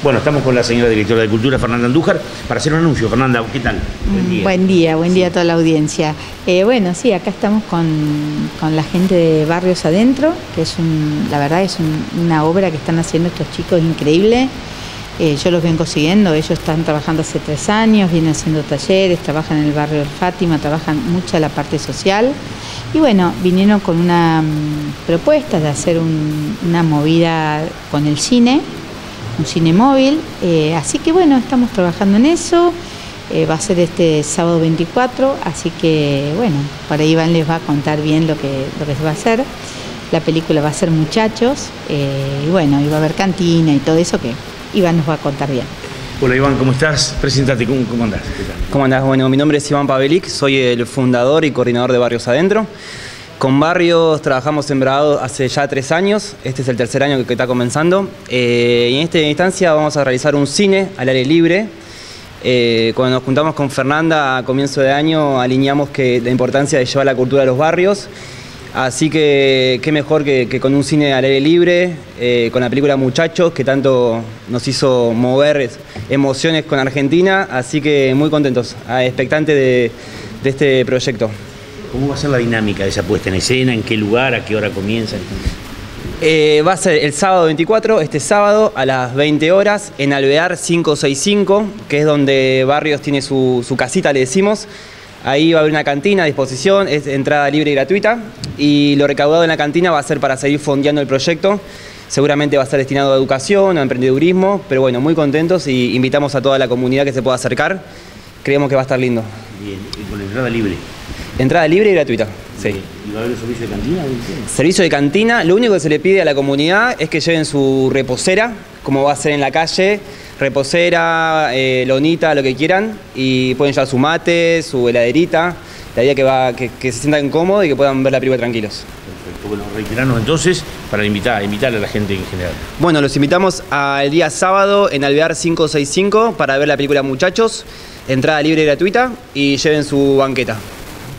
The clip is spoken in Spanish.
Bueno, estamos con la señora directora de Cultura, Fernanda Andújar, para hacer un anuncio. Fernanda, ¿qué tal? Buen día. Buen día, buen día a toda la audiencia. Eh, bueno, sí, acá estamos con, la gente de Barrios Adentro, que es un, la verdad es una obra que están haciendo estos chicos increíble. Eh, yo los vengo siguiendo, ellos están trabajando hace tres años, vienen haciendo talleres, trabajan en el barrio del Fátima, trabajan mucha la parte social. Y bueno, vinieron con una mm, propuesta de hacer una movida con el cine, un cine móvil. Eh, así que bueno, estamos trabajando en eso. Eh, va a ser este sábado 24, así que bueno, para Iván les va a contar bien lo que, lo que se va a hacer. La película va a ser Muchachos, eh, y bueno, y va a haber cantina y todo eso que Iván nos va a contar bien. Hola Iván, ¿cómo estás? Preséntate, ¿cómo, cómo andás? ¿Cómo andás? Bueno, mi nombre es Iván Pavelic, soy el fundador y coordinador de Barrios Adentro. Con Barrios trabajamos en Bravo hace ya tres años, este es el tercer año que, está comenzando. Eh, y en esta instancia vamos a realizar un cine al aire libre. Eh, cuando nos juntamos con Fernanda a comienzo de año alineamos que la importancia de llevar la cultura a los barrios. Así que qué mejor que, con un cine al aire libre, eh, con la película Muchachos, que tanto nos hizo mover emociones con Argentina. Así que muy contentos, expectantes de este proyecto. ¿Cómo va a ser la dinámica de esa puesta en escena? ¿En qué lugar? ¿A qué hora comienza? Eh, va a ser el sábado 24, este sábado a las 20 horas, en Alvear 565, que es donde Barrios tiene su, casita, le decimos. Ahí va a haber una cantina a disposición, es entrada libre y gratuita. Y lo recaudado en la cantina va a ser para seguir fondeando el proyecto. Seguramente va a estar destinado a educación, a emprendedurismo, pero bueno, muy contentos y invitamos a toda la comunidad que se pueda acercar. Creemos que va a estar lindo. Bien, y con entrada libre. Entrada libre y gratuita. Sí. ¿Y va a haber servicio de cantina? Servicio de cantina. Lo único que se le pide a la comunidad es que lleven su reposera, como va a ser en la calle, reposera, eh, lonita, lo que quieran, y pueden llevar su mate, su heladerita, la idea que, va, que, se sientan cómodos y que puedan ver la película tranquilos. Perfecto. Bueno, reiterarnos entonces para invitar, invitar a la gente en general. Bueno, los invitamos al día sábado en Alvear 565 para ver la película Muchachos, entrada libre y gratuita, y lleven su banqueta.